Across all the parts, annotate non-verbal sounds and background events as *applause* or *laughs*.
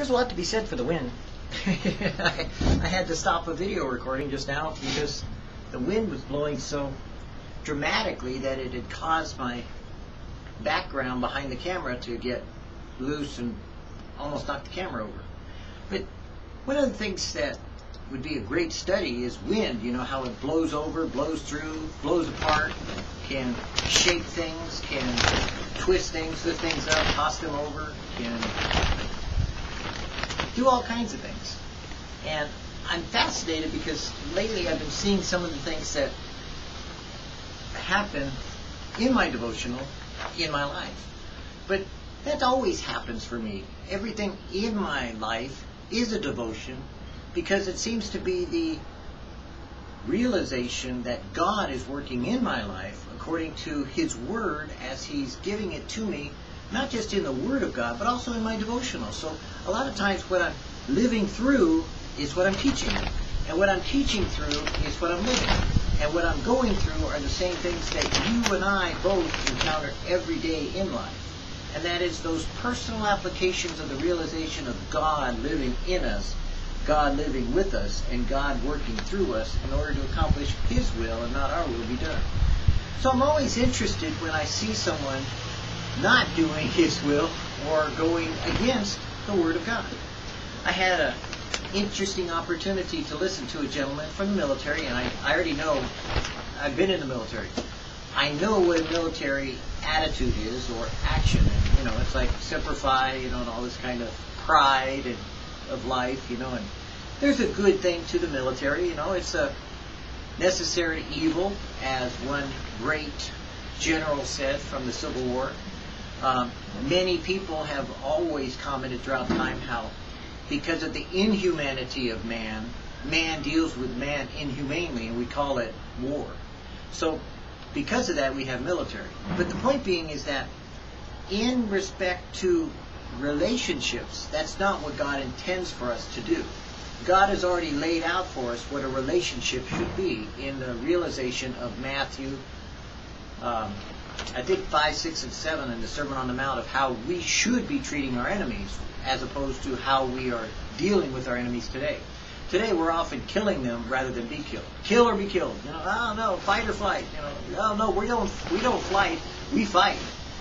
There's a lot to be said for the wind. I, *laughs* I had to stop a video recording just now because the wind was blowing so dramatically that it had caused my background behind the camera to get loose and almost knock the camera over. But one of the things that would be a great study is wind. You know how it blows over, blows through, blows apart, can shape things, can twist things, lift things up, toss them over, can do all kinds of things. And I'm fascinated because lately I've been seeing some of the things that happen in my devotional in my life. But that always happens for me. Everything in my life is a devotion because it seems to be the realization that God is working in my life according to His Word as He's giving it to me, not just in the Word of God, but also in my devotional. So a lot of times what I'm living through is what I'm teaching. And what I'm teaching through is what I'm living. And what I'm going through are the same things that you and I both encounter every day in life. And that is those personal applications of the realization of God living in us, God living with us, and God working through us in order to accomplish His will and not our will be done. So I'm always interested when I see someone not doing His will or going against the Word of God. I had an interesting opportunity to listen to a gentleman from the military, and I, I already know, I've been in the military. I know what a military attitude is or action. And, you know, it's like Semper you know, and all this kind of pride and of life, you know. And there's a good thing to the military, you know. It's a necessary evil, as one great general said from the Civil War. Um, many people have always commented throughout time how because of the inhumanity of man, man deals with man inhumanely, and we call it war. So, because of that, we have military. But the point being is that, in respect to relationships, that's not what God intends for us to do. God has already laid out for us what a relationship should be in the realization of Matthew, um, I think 5, 6, and 7 in the Sermon on the Mount of how we should be treating our enemies as opposed to how we are dealing with our enemies today. Today we're often killing them rather than be killed. Kill or be killed. You know, oh no, fight or flight. You know, oh no, we don't we don't flight, we fight.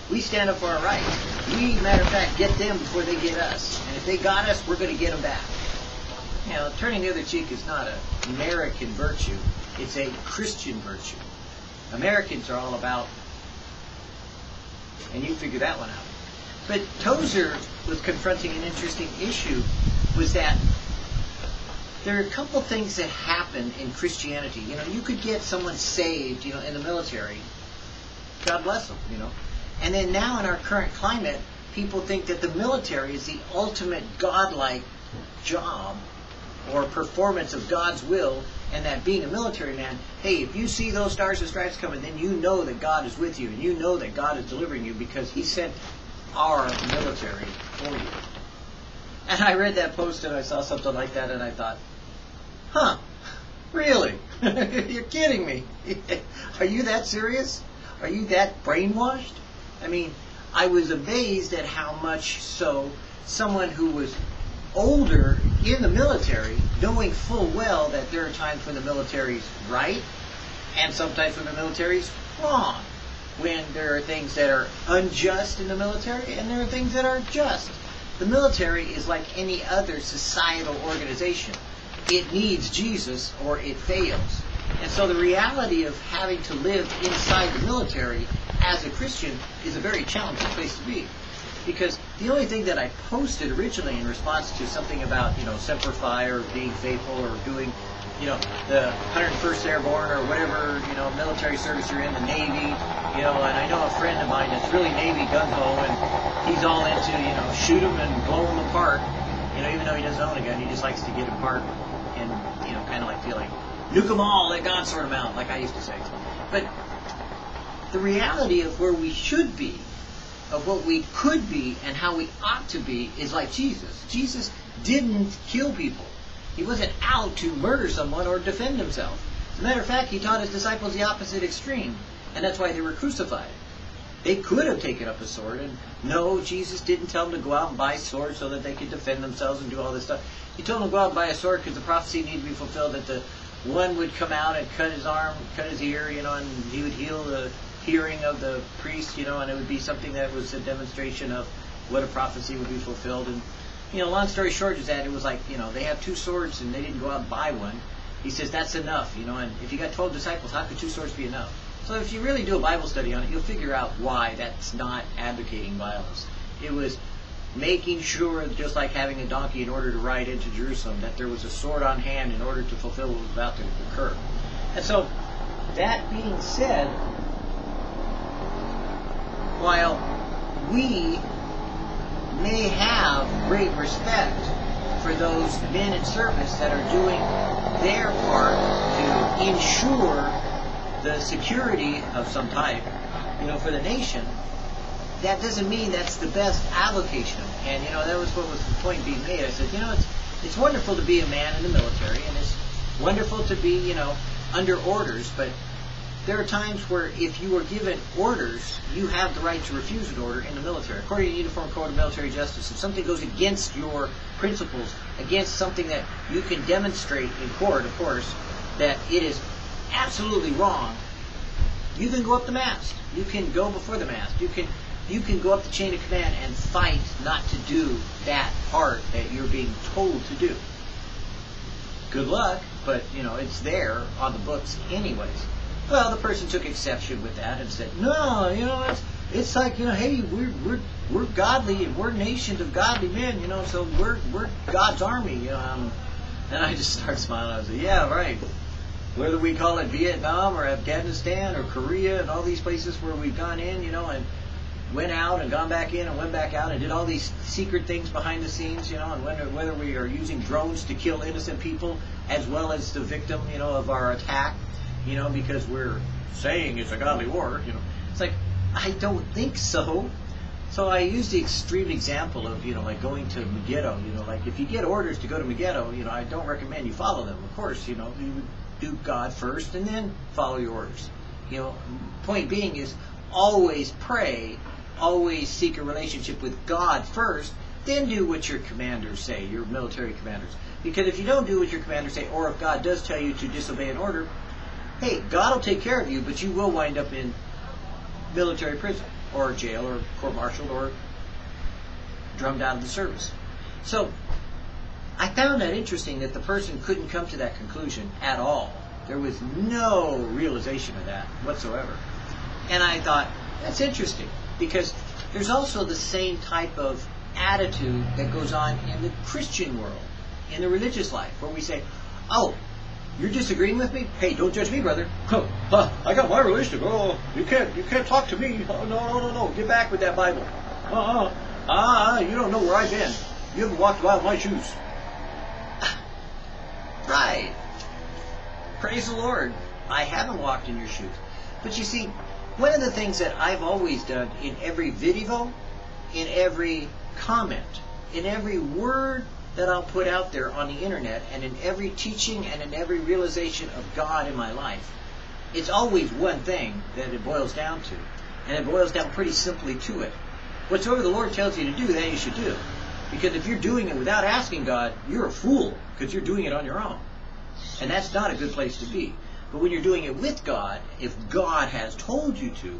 We stand up for our rights. We, matter of fact, get them before they get us. And if they got us, we're going to get them back. You know, turning the other cheek is not an American virtue. It's a Christian virtue. Americans are all about, and you figure that one out. But Tozer was confronting an interesting issue was that there are a couple things that happen in Christianity. You know, you could get someone saved, you know, in the military. God bless them, you know. And then now in our current climate, people think that the military is the ultimate godlike job or performance of God's will, and that being a military man, hey, if you see those stars and stripes coming, then you know that God is with you, and you know that God is delivering you because He sent our military for you. And I read that post and I saw something like that and I thought, huh, really? *laughs* You're kidding me. *laughs* Are you that serious? Are you that brainwashed? I mean, I was amazed at how much so someone who was older in the military, knowing full well that there are times when the military's right and sometimes when the military's wrong when there are things that are unjust in the military and there are things that are just. The military is like any other societal organization. It needs Jesus or it fails. And so the reality of having to live inside the military as a Christian is a very challenging place to be. Because the only thing that I posted originally in response to something about, you know, Semper Fi or being faithful or doing you know, the 101st Airborne or whatever, you know, military service you're in, the Navy, you know, and I know a friend of mine that's really Navy gung-ho and he's all into, you know, shoot them and blow them apart, you know, even though he doesn't own a gun, he just likes to get apart and, you know, kind of like feel nuke them all, let God sort them out, like I used to say. But the reality of where we should be, of what we could be and how we ought to be is like Jesus. Jesus didn't kill people. He wasn't out to murder someone or defend himself. As a matter of fact, he taught his disciples the opposite extreme, and that's why they were crucified. They could have taken up a sword, and no, Jesus didn't tell them to go out and buy swords so that they could defend themselves and do all this stuff. He told them to go out and buy a sword because the prophecy needed to be fulfilled that the one would come out and cut his arm, cut his ear, you know, and he would heal the hearing of the priest, you know, and it would be something that was a demonstration of what a prophecy would be fulfilled. And, you know, long story short is that it was like, you know, they have two swords and they didn't go out and buy one. He says that's enough, you know, and if you got 12 disciples, how could two swords be enough? So if you really do a Bible study on it, you'll figure out why that's not advocating violence. It was making sure, just like having a donkey in order to ride into Jerusalem, that there was a sword on hand in order to fulfill what was about to occur. And so, that being said, while we may have great respect for those men in service that are doing their part to ensure the security of some type, you know, for the nation, that doesn't mean that's the best allocation. And you know, that was what was the point being made. I said, you know, it's it's wonderful to be a man in the military, and it's wonderful to be, you know, under orders, but there are times where if you are given orders, you have the right to refuse an order in the military. According to the Uniform Code of Military Justice, if something goes against your principles, against something that you can demonstrate in court, of course, that it is absolutely wrong, you can go up the mast. You can go before the mast. You can you can go up the chain of command and fight not to do that part that you're being told to do. Good luck, but you know it's there on the books anyways. Well, the person took exception with that and said, "No, you know it's it's like you know, hey, we're we're we're godly and we're nations of godly men, you know, so we're we're God's army, you know." Um, and I just started smiling. I was like, "Yeah, right." whether we call it Vietnam or Afghanistan or Korea and all these places where we've gone in, you know, and went out and gone back in and went back out and did all these secret things behind the scenes, you know, and whether, whether we are using drones to kill innocent people as well as the victim, you know, of our attack, you know, because we're saying it's a godly war, you know. It's like, I don't think so. So I use the extreme example of, you know, like going to Megiddo, you know, like if you get orders to go to Megiddo, you know, I don't recommend you follow them. Of course, you know, you do God first and then follow your orders. You know, point being is always pray, always seek a relationship with God first, then do what your commanders say, your military commanders. Because if you don't do what your commanders say, or if God does tell you to disobey an order, hey, God will take care of you, but you will wind up in military prison, or jail, or court-martialed, or drummed out of the service. So I found that interesting that the person couldn't come to that conclusion at all. There was no realization of that whatsoever. And I thought, that's interesting because there's also the same type of attitude that goes on in the Christian world, in the religious life, where we say, oh, you're disagreeing with me? Hey, don't judge me, brother. Huh, huh, I got my religion. Oh, you can't, you can't talk to me. Oh, no, no, no, no. Get back with that Bible. Uh-uh. Ah, you don't know where I've been. You haven't walked by my shoes. *sighs* Right. Praise the Lord. I haven't walked in your shoes. But you see, one of the things that I've always done in every video, in every comment, in every word that I'll put out there on the internet, and in every teaching and in every realization of God in my life, it's always one thing that it boils down to. And it boils down pretty simply to it. Whatsoever the Lord tells you to do, that you should do. Because if you're doing it without asking God, you're a fool because you're doing it on your own. And that's not a good place to be. But when you're doing it with God, if God has told you to,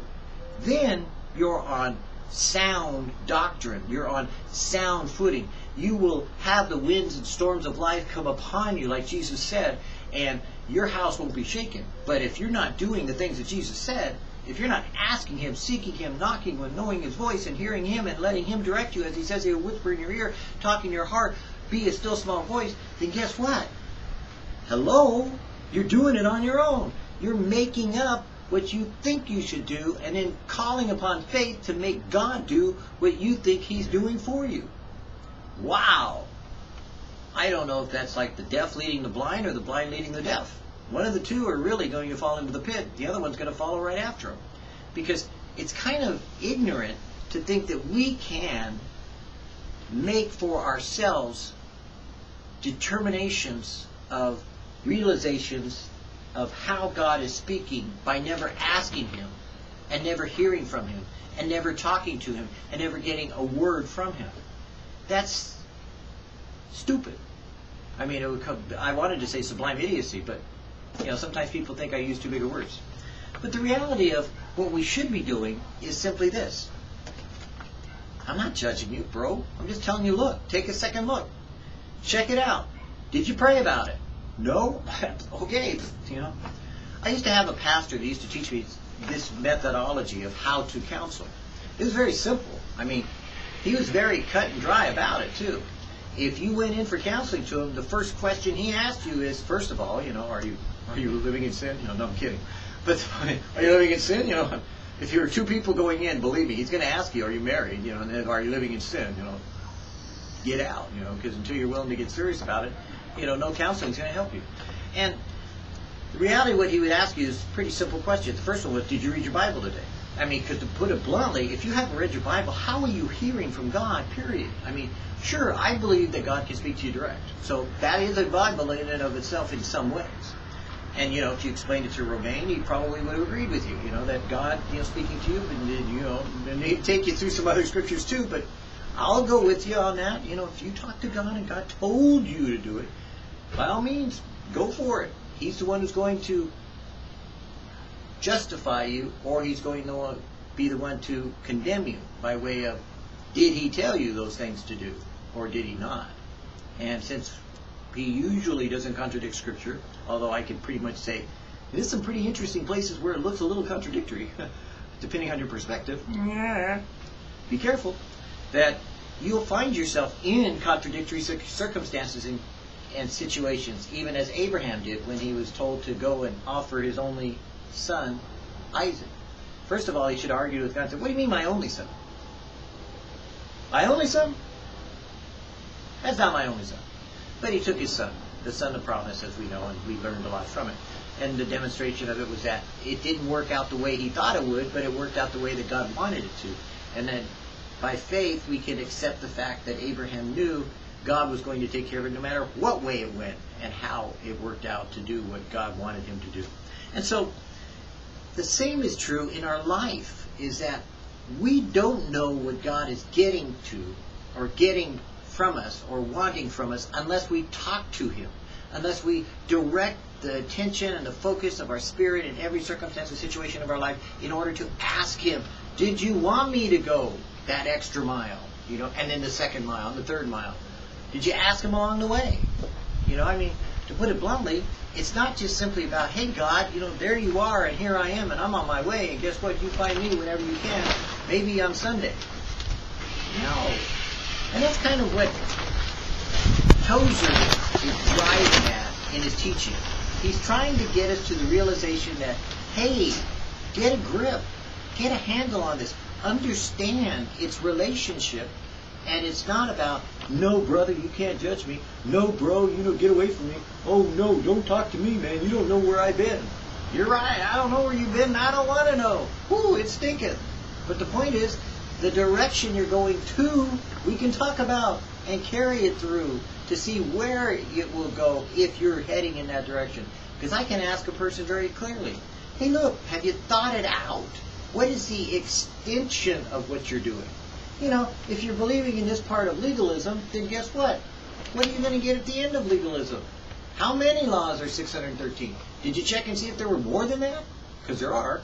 then you're on sound doctrine. You're on sound footing. You will have the winds and storms of life come upon you, like Jesus said, and your house won't be shaken. But if you're not doing the things that Jesus said, if you're not asking Him, seeking Him, knocking Him, knowing His voice, and hearing Him, and letting Him direct you, as He says He'll whisper in your ear, talk in your heart, be a still small voice, then guess what? Hello? You're doing it on your own. You're making up what you think you should do and then calling upon faith to make God do what you think He's doing for you. Wow. I don't know if that's like the deaf leading the blind or the blind leading the deaf. One of the two are really going to fall into the pit. The other one's going to follow right after them. Because it's kind of ignorant to think that we can make for ourselves determinations of realizations of how God is speaking by never asking Him and never hearing from Him and never talking to him and never getting a word from him. That's stupid. I mean, it would come, I wanted to say sublime idiocy, but you know, sometimes people think I use too big of words. But the reality of what we should be doing is simply this. I'm not judging you, bro. I'm just telling you, look, take a second look. Check it out. Did you pray about it? No? *laughs* okay, you know. I used to have a pastor that used to teach me this methodology of how to counsel. It was very simple. I mean, he was very cut and dry about it, too. If you went in for counseling to him, the first question he asked you is, first of all, you know, are you are you living in sin? You know, no, I'm kidding. But *laughs* are you living in sin? You know, if you're two people going in, believe me, he's going to ask you, are you married? You know, and then are you living in sin? You know, get out. You know, because until you're willing to get serious about it, you know, no counseling is going to help you. And the reality, what he would ask you is a pretty simple question. The first one was, did you read your Bible today? I mean, because to put it bluntly, if you haven't read your Bible, how are you hearing from God, period? I mean, sure, I believe that God can speak to you direct. So that is a Bible in and of itself in some ways. And, you know, if you explained it to Romaine, he probably would have agreed with you, you know, that God, you know, speaking to you, and, you know, and he'd take you through some other scriptures too, but I'll go with you on that. You know, if you talk to God and God told you to do it, by all means, go for it. He's the one who's going to justify you, or he's going to be the one to condemn you by way of, did he tell you those things to do, or did he not? And since he usually doesn't contradict Scripture, although I can pretty much say there's some pretty interesting places where it looks a little contradictory, *laughs* depending on your perspective. Yeah. Be careful that you'll find yourself in contradictory circumstances and, and situations, even as Abraham did when he was told to go and offer his only son, Isaac. First of all, he should argue with God and say, What do you mean, my only son? My only son? That's not my only son. But he took his son, the son of promise, as we know, and we learned a lot from it. And the demonstration of it was that it didn't work out the way he thought it would, but it worked out the way that God wanted it to. And then by faith, we can accept the fact that Abraham knew God was going to take care of it no matter what way it went and how it worked out to do what God wanted him to do. And so the same is true in our life, is that we don't know what God is getting to or getting from us or wanting from us unless we talk to Him, unless we direct the attention and the focus of our spirit in every circumstance and situation of our life in order to ask Him, Did you want me to go that extra mile? You know, and then the second mile, and the third mile. Did you ask Him along the way? You know, I mean, to put it bluntly, it's not just simply about, hey God, you know, there you are, and here I am, and I'm on my way, and guess what? You find me whenever you can, maybe on Sunday. No. And that's kind of what Tozer is driving at in his teaching. He's trying to get us to the realization that, hey, get a grip, get a handle on this, understand its relationship, and it's not about, no, brother, you can't judge me. No, bro, you know, get away from me. Oh, no, don't talk to me, man. You don't know where I've been. You're right. I don't know where you've been. I don't want to know. Whoo, it stinketh. But the point is, the direction you're going to, we can talk about and carry it through to see where it will go if you're heading in that direction. Because I can ask a person very clearly, hey, look, have you thought it out? What is the extension of what you're doing? You know, if you're believing in this part of legalism, then guess what? What are you going to get at the end of legalism? How many laws are 613? Did you check and see if there were more than that? Because there are.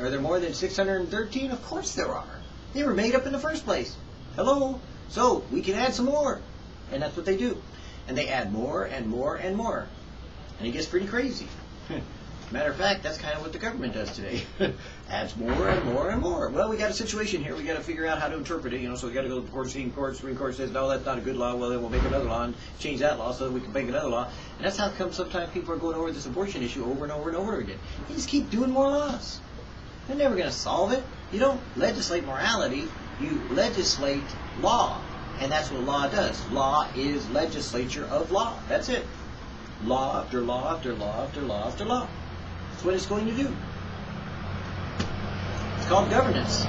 Are there more than 613? Of course there are. They were made up in the first place. Hello? So, we can add some more. And that's what they do. And they add more and more and more. And it gets pretty crazy. *laughs* Matter of fact, that's kind of what the government does today. *laughs* Adds more and more and more. Well, we got a situation here. We got to figure out how to interpret it. You know, so we got to go to the court, Supreme Court. Supreme Court says, no, that's not a good law. Well, then we'll make another law and change that law so that we can make another law. And that's how come sometimes people are going over this abortion issue over and over and over again. They just keep doing more laws. They're never going to solve it. You don't legislate morality. You legislate law. And that's what law does. Law is legislature of law. That's it. Law after law after law after law after law. That's what it's going to do. It's called governance.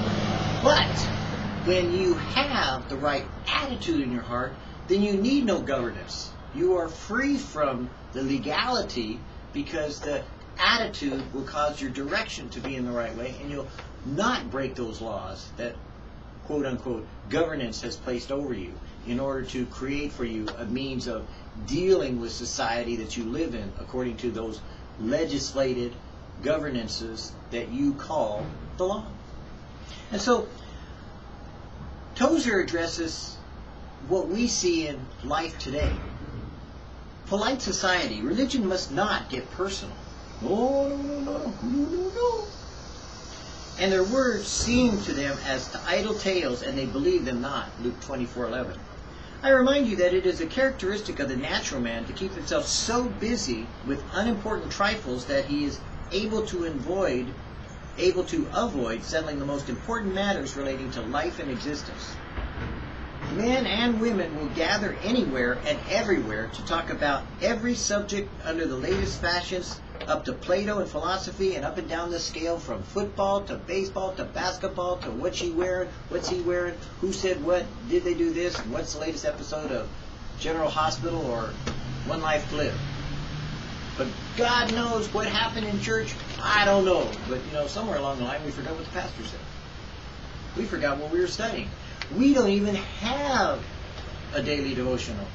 But when you have the right attitude in your heart, then you need no governance. You are free from the legality because the attitude will cause your direction to be in the right way, and you'll not break those laws that quote unquote governance has placed over you in order to create for you a means of dealing with society that you live in according to those legislated governances that you call the law. And so Tozer addresses what we see in life today. Polite society, religion must not get personal. No, no, no, no, no, no, no. And their words seem to them as idle tales, and they believe them not. Luke 24:11. I remind you that it is a characteristic of the natural man to keep himself so busy with unimportant trifles that he is able to avoid able to avoid settling the most important matters relating to life and existence. Men and women will gather anywhere and everywhere to talk about every subject under the latest fashions, up to Plato and philosophy, and up and down the scale from football to baseball to basketball to what's she wearing, what's he wearing, who said what, did they do this, what's the latest episode of General Hospital or One Life to Live. But God knows what happened in church. I don't know. But, you know, somewhere along the line we forgot what the pastor said. We forgot what we were studying. We don't even have a daily devotional.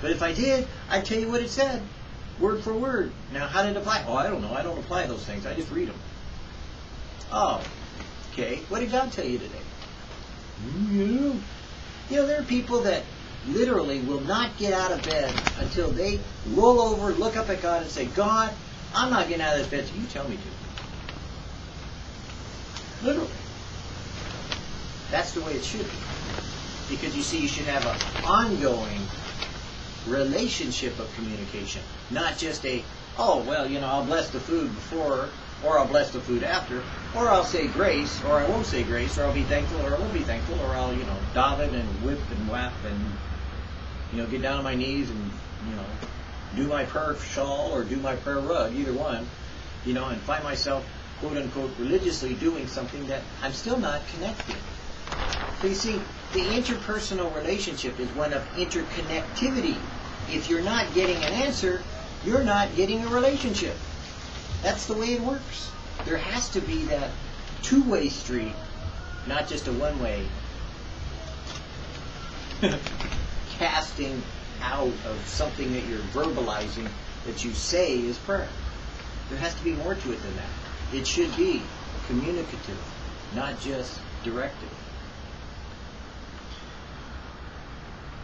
But if I did, I'd tell you what it said, word for word. Now, how did it apply? Oh, I don't know. I don't apply those things. I just read them. Oh, okay. What did God tell you today? You know, there are people that literally will not get out of bed until they roll over, look up at God, and say, God, I'm not getting out of this bed you tell me to. Literally. That's the way it should be. Because you see, you should have an ongoing relationship of communication, not just a, oh, well, you know, I'll bless the food before, or I'll bless the food after, or I'll say grace, or I won't say grace, or I'll be thankful, or I won't be thankful, or I'll, you know, daven and whip and whap and, you know, get down on my knees and, you know, do my prayer shawl or do my prayer rug, either one, you know, and find myself, quote unquote, religiously doing something that I'm still not connected. So you see, the interpersonal relationship is one of interconnectivity. If you're not getting an answer, you're not getting a relationship. That's the way it works. There has to be that two-way street, not just a one-way *laughs* casting out of something that you're verbalizing that you say is prayer. There has to be more to it than that. It should be communicative, not just directive.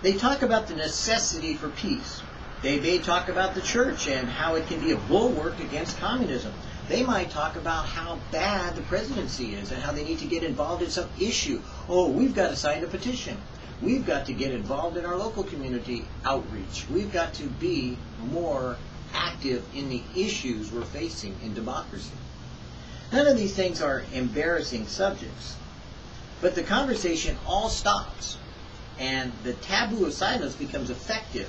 They talk about the necessity for peace. They may talk about the church and how it can be a bulwark against communism. They might talk about how bad the presidency is and how they need to get involved in some issue. Oh, we've got to sign a petition. We've got to get involved in our local community outreach. We've got to be more active in the issues we're facing in democracy. None of these things are embarrassing subjects, but the conversation all stops and the taboo of silence becomes effective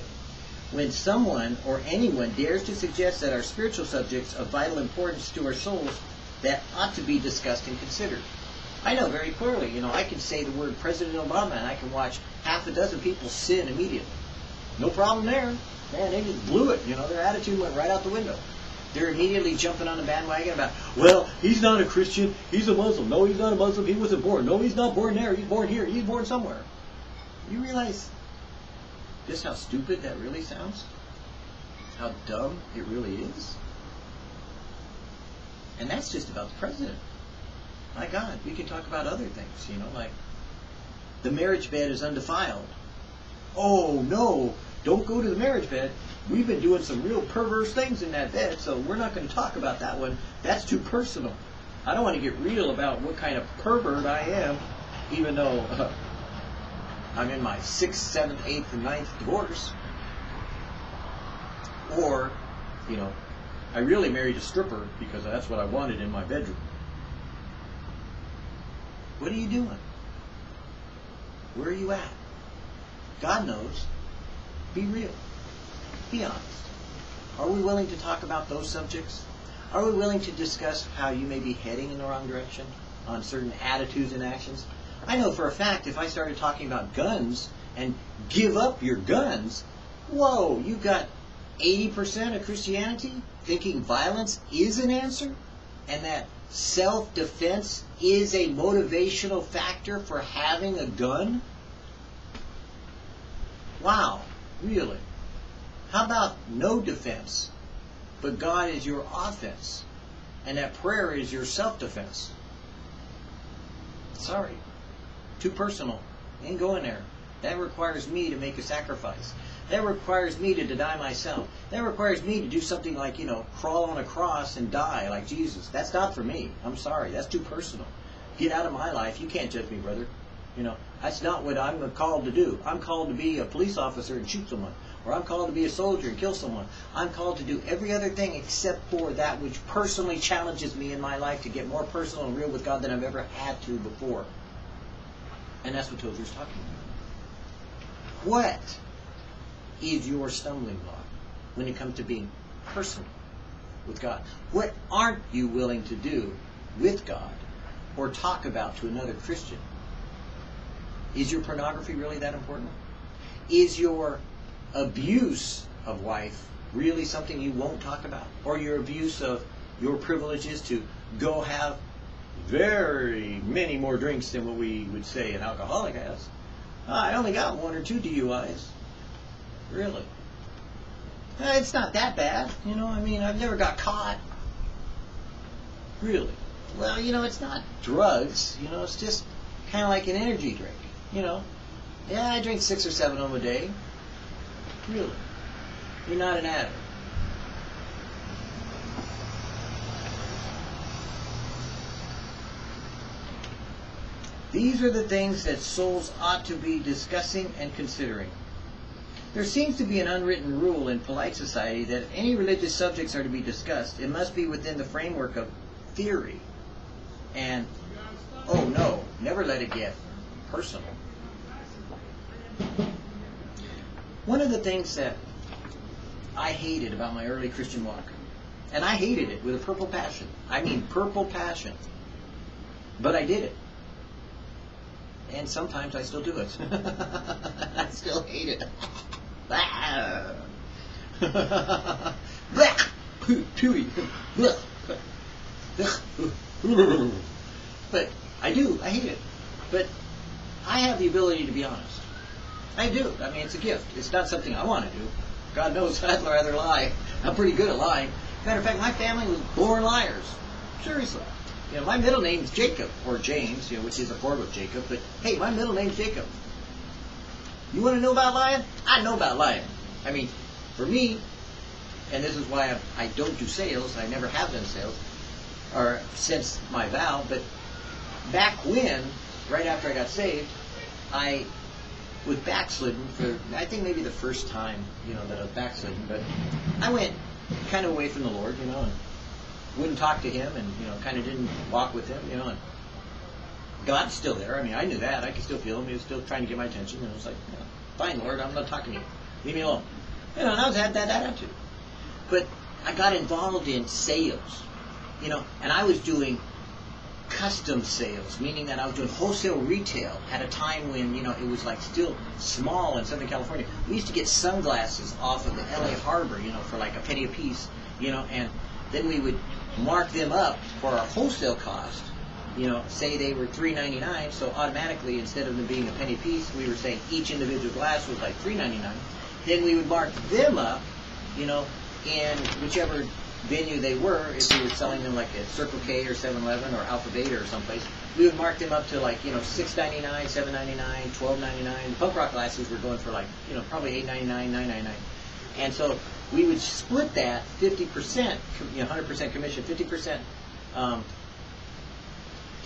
when someone or anyone dares to suggest that our spiritual subjects of vital importance to our souls that ought to be discussed and considered. I know very clearly, you know, I can say the word President Obama and I can watch half a dozen people sin immediately. No problem there. Man, they just blew it, you know, their attitude went right out the window. They're immediately jumping on the bandwagon about, well, he's not a Christian, he's a Muslim. No, he's not a Muslim, he wasn't born. No, he's not born there, he's born here, he's born somewhere. You realize just how stupid that really sounds? How dumb it really is? And that's just about the president. My God, we can talk about other things, you know, like the marriage bed is undefiled. Oh, no, don't go to the marriage bed. We've been doing some real perverse things in that bed, so we're not going to talk about that one. That's too personal. I don't want to get real about what kind of pervert I am, even though uh, I'm in my sixth, seventh, eighth, and ninth divorce. Or, you know, I really married a stripper because that's what I wanted in my bedroom. What are you doing? Where are you at? God knows. Be real. Be honest. Are we willing to talk about those subjects? Are we willing to discuss how you may be heading in the wrong direction on certain attitudes and actions? I know for a fact if I started talking about guns and give up your guns, whoa, you've got 80% of Christianity thinking violence is an answer and that self-defense is a motivational factor for having a gun? Wow, really? How about no defense, but God is your offense, and that prayer is your self-defense? Sorry, too personal. Ain't going there. That requires me to make a sacrifice. That requires me to deny myself. That requires me to do something like, you know, crawl on a cross and die like Jesus. That's not for me. I'm sorry. That's too personal. Get out of my life. You can't judge me, brother. You know, that's not what I'm called to do. I'm called to be a police officer and shoot someone. Or I'm called to be a soldier and kill someone. I'm called to do every other thing except for that which personally challenges me in my life to get more personal and real with God than I've ever had to before. And that's what Tozer's talking about. What is your stumbling block when it comes to being personal with God? What aren't you willing to do with God or talk about to another Christian? Is your pornography really that important? Is your abuse of wife really something you won't talk about? Or your abuse of your privileges to go have very many more drinks than what we would say an alcoholic has? I only got one or two DUIs. Really? Uh, it's not that bad, you know. I mean, I've never got caught. Really? Well, you know, it's not drugs. You know, it's just kind of like an energy drink. You know, yeah, I drink six or seven of them a day. Really? You're not an addict. These are the things that souls ought to be discussing and considering. There seems to be an unwritten rule in polite society that if any religious subjects are to be discussed, it must be within the framework of theory. And, oh no, never let it get personal. One of the things that I hated about my early Christian walk, and I hated it with a purple passion. I mean, purple passion. But I did it. And sometimes I still do it. *laughs* I still hate it. *laughs* *laughs* but I do. I hate it. But I have the ability to be honest. I do. I mean, it's a gift. It's not something I want to do. God knows *laughs* I'd rather lie. I'm pretty good at lying. Matter of fact, my family was born liars. Seriously. You know, my middle name's Jacob, or James, you know, which is a form of Jacob, but hey, my middle name's Jacob. You want to know about lying? I know about lying. I mean, for me, and this is why I, I don't do sales, I never have done sales, or since my vow, but back when, right after I got saved, I was backslidden for, I think maybe the first time, you know, that I was backslidden, but I went kind of away from the Lord, you know, and wouldn't talk to him and, you know, kind of didn't walk with him, you know, and God's still there. I mean, I knew that. I could still feel him. He was still trying to get my attention. And I was like, yeah, fine, Lord, I'm not talking to you. Leave me alone. You know, and I was had that attitude. But I got involved in sales, you know, and I was doing custom sales, meaning that I was doing wholesale retail at a time when, you know, it was like still small in Southern California. We used to get sunglasses off of the LA Harbor, you know, for like a penny a piece, you know, and then we would mark them up for our wholesale cost you know, say they were three ninety nine, so automatically instead of them being a penny piece, we were saying each individual glass was like three ninety nine. Then we would mark them up, you know, in whichever venue they were. If we were selling them like at Circle K or 7-Eleven or Alpha Beta or someplace, we would mark them up to like you know six ninety nine, seven ninety nine, twelve ninety nine. Punk rock glasses were going for like you know probably eight ninety nine, nine ninety nine, and so we would split that fifty percent, you know, hundred percent commission, fifty percent. Um,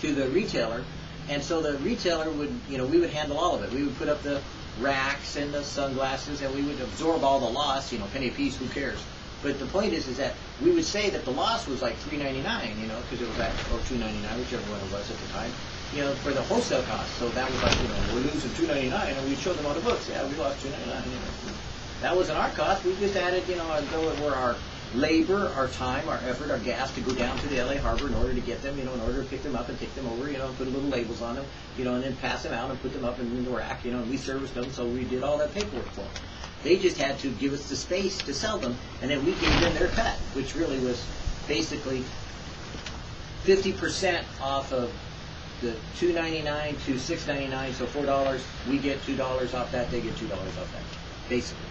to the retailer. And so the retailer would, you know, we would handle all of it. We would put up the racks and the sunglasses, and we would absorb all the loss. You know, penny a piece, who cares? But the point is, is that we would say that the loss was like three ninety nine, you know, because it was at or two ninety nine, whichever one it was at the time, you know, for the wholesale cost. So that was like, you know, we're losing two ninety nine, and we show them on the books. Yeah, we lost two ninety nine. You know. That wasn't our cost. We just added, you know, as though it were our labor, our time, our effort, our gas to go down to the LA Harbor in order to get them, you know, in order to pick them up and take them over, you know, and put little labels on them, you know, and then pass them out and put them up in the rack, you know, and we serviced them, so we did all that paperwork for them. They just had to give us the space to sell them, and then we gave them their cut, which really was basically 50% off of the two ninety nine to six ninety nine, so four dollars. We get two dollars off that. They get two dollars off that, basically.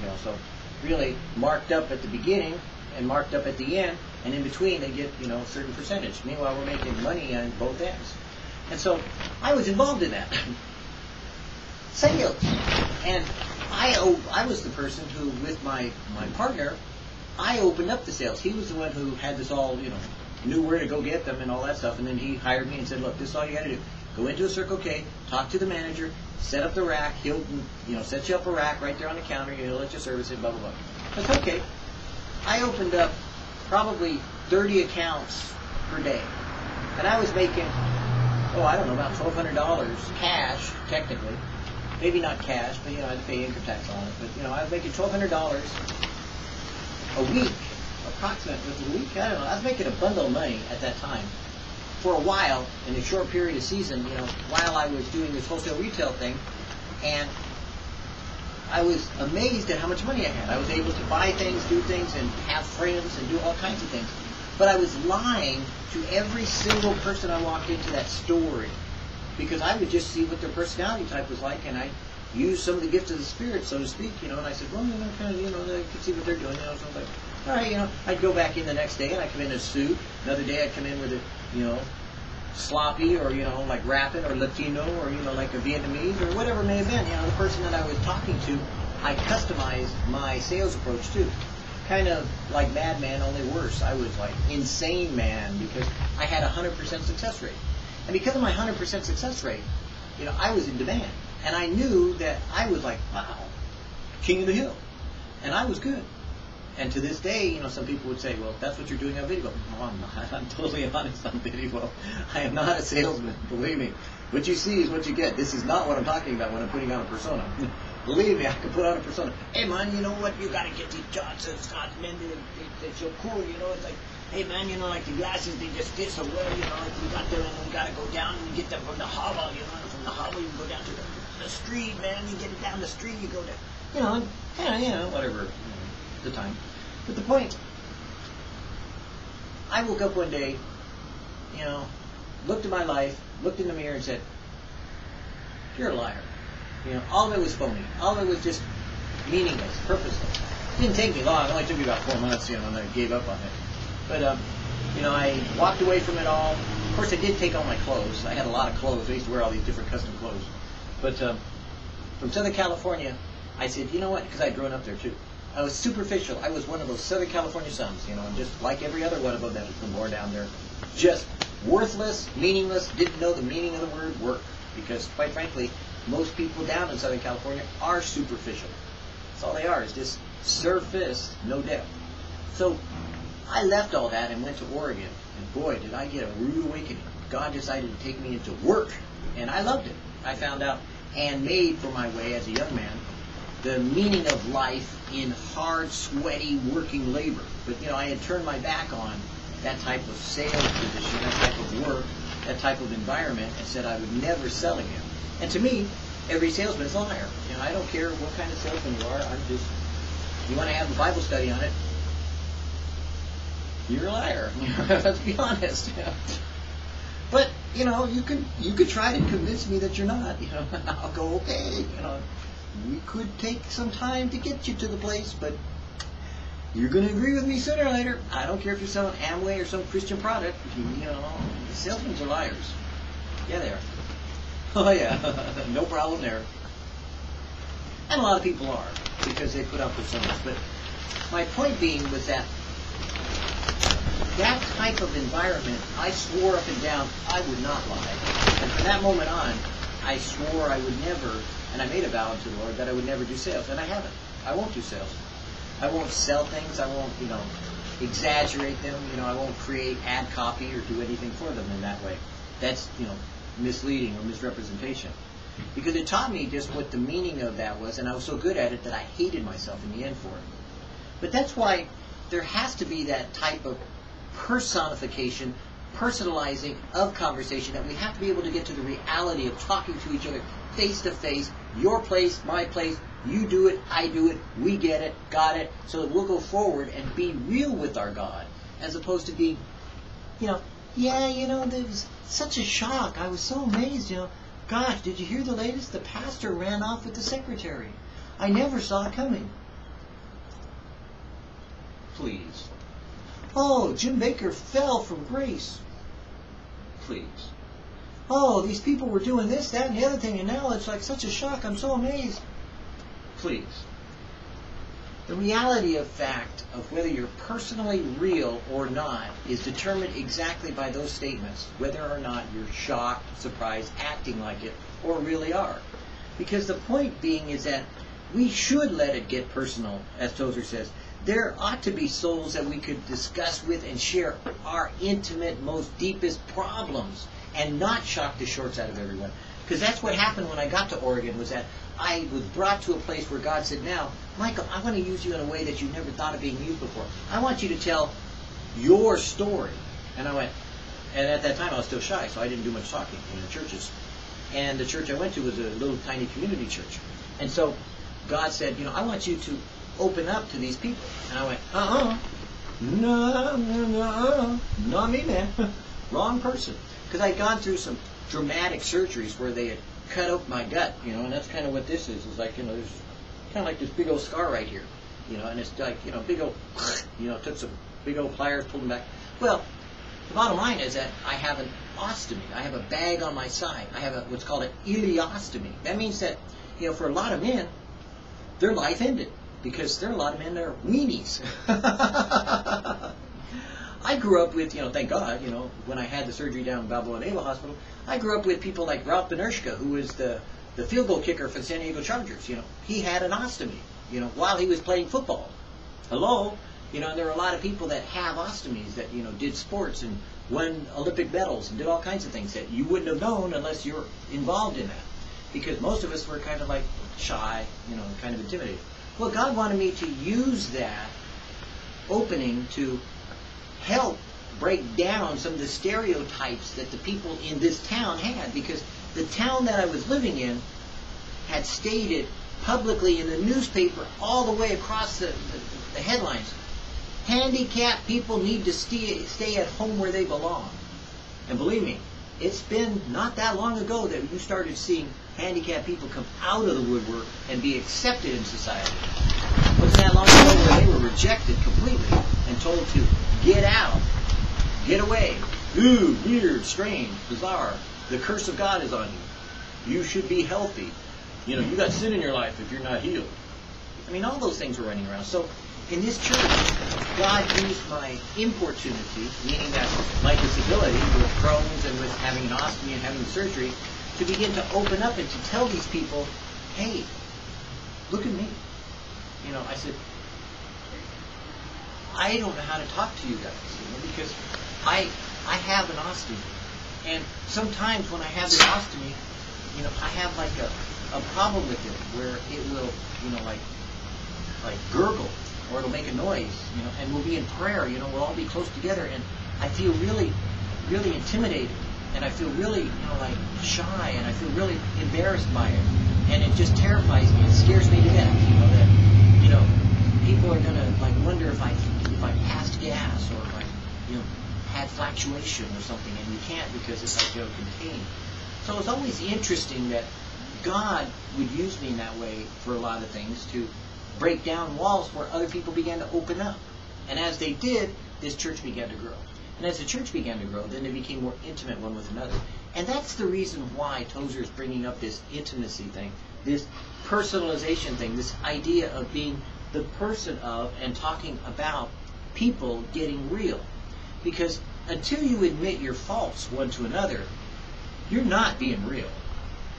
You know, so really marked up at the beginning and marked up at the end, and in between they get you know a certain percentage. Meanwhile, we're making money on both ends, and so I was involved in that sales, and I I was the person who, with my my partner, I opened up the sales. He was the one who had this all you know knew where to go get them and all that stuff. And then he hired me and said, look, this is all you got to do. Go into a Circle K, talk to the manager, set up the rack. He'll, you know, set you up a rack right there on the counter. He'll let you service it, blah, blah, blah. That's okay. I opened up probably 30 accounts per day. And I was making, oh, I don't know, about $1,200 cash, technically. Maybe not cash, but, you know, I'd pay income tax on it. But, you know, I was making $1,200 a week approximately a week. I don't know. I was making a bundle of money at that time. For a while, in a short period of season, you know, while I was doing this wholesale retail thing, and I was amazed at how much money I had. I was able to buy things, do things, and have friends, and do all kinds of things. But I was lying to every single person I walked into that store because I would just see what their personality type was like, and I used some of the gifts of the spirit, so to speak, you know. And I said, well, you know, kind of, you know, I could see what they're doing, you know. So I was like, all right, you know, I'd go back in the next day and I'd come in a suit. Another day I'd come in with a, you know, sloppy or, you know, like rapping or Latino or, you know, like a Vietnamese or whatever it may have been. You know, the person that I was talking to, I customized my sales approach too. Kind of like Madman, only worse. I was like insane man because I had a 100% success rate. And because of my 100% success rate, you know, I was in demand. And I knew that I was like, wow, king of the hill. And I was good. And to this day, you know, some people would say, well, that's what you're doing on video. No, I'm not. *laughs* I'm totally honest on video. I am not a salesman. Believe me. What you see is what you get. This is not what I'm talking about when I'm putting on a persona. *laughs* Believe me, I can put on a persona. Hey, man, you know what? You got to get these Johnsons, Scott Mended. They, are so cool, you know. It's like, hey, man, you know, like the glasses, they just well, you know. Like we got them and we got to go down and get them from the harbor, you know. From the harbor, you go down to the, the street, man. You get it down the street, you go down. You know, yeah, you know, whatever. You know, the time. But the point, I woke up one day, you know, looked at my life, looked in the mirror and said, you're a liar. You know, all of it was phony. All of it was just meaningless, purposeless. It didn't take me long. It only took me about four months, you know, and then I gave up on it. But, um, you know, I walked away from it all. Of course, I did take all my clothes. I had a lot of clothes. I used to wear all these different custom clothes. But um, from Southern California, I said, you know what? Because I'd grown up there too. I was superficial. I was one of those Southern California sons, you know, and just like every other one of them that was born down there, just worthless, meaningless, didn't know the meaning of the word work. Because quite frankly, most people down in Southern California are superficial. That's all they are, is just surface, no depth. So I left all that and went to Oregon. And boy, did I get a rude awakening. God decided to take me into work. And I loved it. I found out and made for my way as a young man the meaning of life in hard, sweaty, working labor. But, you know, I had turned my back on that type of sales position, that type of work, that type of environment, and said I would never sell again. And to me, every salesman is a liar. You know, I don't care what kind of salesman you are. I'm just, you want to have a Bible study on it, you're a liar. *laughs* Let's be honest. But you know, you could you could try to convince me that you're not. You know, *laughs* I'll go okay. You know, we could take some time to get you to the place, but you're going to agree with me sooner or later. I don't care if you're selling Amway or some Christian product. You know, salesmen are liars. Yeah, they are. *laughs* Oh, yeah. *laughs* no problem there. And a lot of people are because they put up with so much. But my point being was that that type of environment, I swore up and down I would not lie. And from that moment on, I swore I would never and I made a vow to the Lord that I would never do sales, and I haven't. I won't do sales. I won't sell things. I won't, you know, exaggerate them. You know, I won't create ad copy or do anything for them in that way. That's, you know, misleading or misrepresentation. Because it taught me just what the meaning of that was, and I was so good at it that I hated myself in the end for it. But that's why there has to be that type of personification, personalizing of conversation that we have to be able to get to the reality of talking to each other face to face, your place, my place, you do it, I do it, we get it, got it, so that we'll go forward and be real with our God, as opposed to being, you know, yeah, you know, there was such a shock. I was so amazed, you know. Gosh, did you hear the latest? The pastor ran off with the secretary. I never saw it coming. Please. Oh, Jim Bakker fell from grace. Please. Oh, these people were doing this, that, and the other thing, and now it's like such a shock. I'm so amazed. Please. The reality of fact of whether you're personally real or not is determined exactly by those statements, whether or not you're shocked, surprised, acting like it, or really are. Because the point being is that we should let it get personal, as Tozer says. There ought to be souls that we could discuss with and share our intimate, most deepest problems and not shock the shorts out of everyone. Because that's what happened when I got to Oregon was that I was brought to a place where God said, now, Michael, I want to use you in a way that you never thought of being used before. I want you to tell your story. And I went, and at that time I was still shy, so I didn't do much talking in the churches. And the church I went to was a little tiny community church. And so God said, you know, I want you to open up to these people. And I went, uh-uh. No, no, no, uh-uh. not me, man. *laughs* Wrong person. Because I'd gone through some dramatic surgeries where they had cut open my gut, you know, and that's kind of what this is. It's like, you know, there's kind of like this big old scar right here, you know, and it's like, you know, big old, *sniffs* you know, took some big old pliers, pulled them back. Well, the bottom line is that I have an ostomy. I have a bag on my side. I have a, what's called an ileostomy. That means that, you know, for a lot of men, their life ended because there are a lot of men that are weenies. *laughs* I grew up with, you know, thank God, you know, when I had the surgery down in Balboa Naval Hospital, I grew up with people like Ralph Benirschke, who was the, the field goal kicker for the San Diego Chargers. You know, he had an ostomy, you know, while he was playing football. Hello? You know, and there are a lot of people that have ostomies that, you know, did sports and won Olympic medals and did all kinds of things that you wouldn't have known unless you're involved in that. Because most of us were kind of like shy, you know, kind of intimidated. Well, God wanted me to use that opening to help break down some of the stereotypes that the people in this town had because the town that I was living in had stated publicly in the newspaper all the way across the, the, the headlines handicapped people need to stay, stay at home where they belong. And believe me, it's been not that long ago that you started seeing handicapped people come out of the woodwork and be accepted in society. Wasn't that long ago where they were rejected completely and told to get out, get away, ooh, weird, strange, bizarre. The curse of God is on you. You should be healthy. You know, you got sin in your life if you're not healed. I mean, all those things were running around. So in this church, God used my importunity, meaning that my disability with Crohn's and with having an ostomy and having surgery, to begin to open up and to tell these people, hey, look at me. You know, I said, I don't know how to talk to you guys, you know, because I I have an ostomy. And sometimes when I have the ostomy, you know, I have like a, a problem with it where it will, you know, like like gurgle or it'll make a noise, you know, and we'll be in prayer, you know, we'll all be close together and I feel really, really intimidated and I feel really, you know, like shy and I feel really embarrassed by it. And it just terrifies me, it scares me to death, you know, that, you know, people are gonna like wonder if I if I passed gas or if I, you know, had fluctuation or something and you can't because it's like, you know, contained. So it's always interesting that God would use me in that way for a lot of things to break down walls where other people began to open up. And as they did, this church began to grow. And as the church began to grow, then they became more intimate one with another. And that's the reason why Tozer is bringing up this intimacy thing, this personalization thing, this idea of being the person of and talking about people getting real. Because until you admit your faults one to another, you're not being real.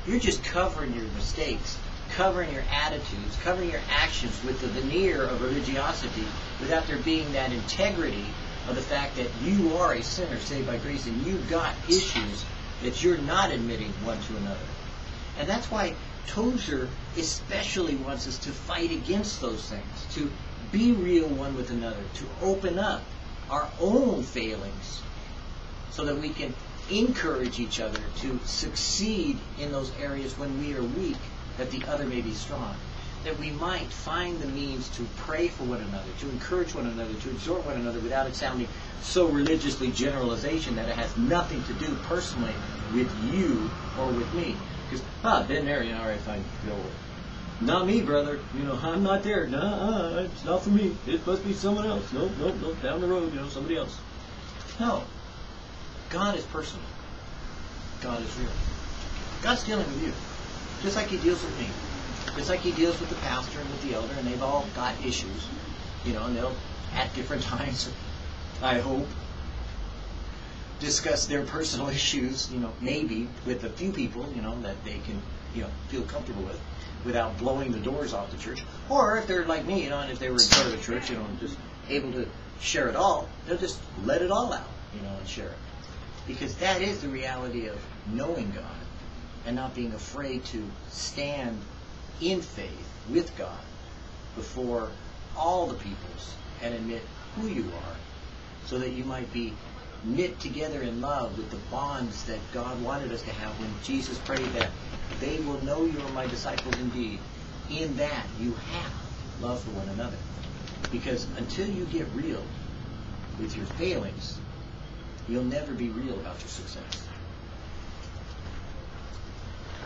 You're just covering your mistakes covering your attitudes, covering your actions with the veneer of religiosity without there being that integrity of the fact that you are a sinner saved by grace and you've got issues that you're not admitting one to another. And that's why Tozer especially wants us to fight against those things, to be real one with another, to open up our own failings so that we can encourage each other to succeed in those areas when we are weak, that the other may be strong. That we might find the means to pray for one another, to encourage one another, to exhort one another without it sounding so religiously generalization that it has nothing to do personally with you or with me. Because, ah, been there, you know, all right, fine. Not me, brother. You know, I'm not there. Nah, uh, it's not for me. It must be someone else. Nope, nope, nope. Down the road, you know, somebody else. No. God is personal. God is real. God's dealing with you, just like He deals with me, just like He deals with the pastor and with the elder, and they've all got issues, you know, and they'll at different *laughs* times, I hope, discuss their personal *laughs* issues, you know, maybe with a few people, you know, that they can, you know, feel comfortable with without blowing the doors off the church. Or if they're like me, you know, and if they were in part of a church, you know, just able to share it all, they'll just let it all out, you know, and share it. Because that is the reality of knowing God and not being afraid to stand in faith with God before all the peoples and admit who you are so that you might be knit together in love with the bonds that God wanted us to have when Jesus prayed that they will know you are my disciples indeed. In that you have love for one another. Because until you get real with your failings, you'll never be real about your success.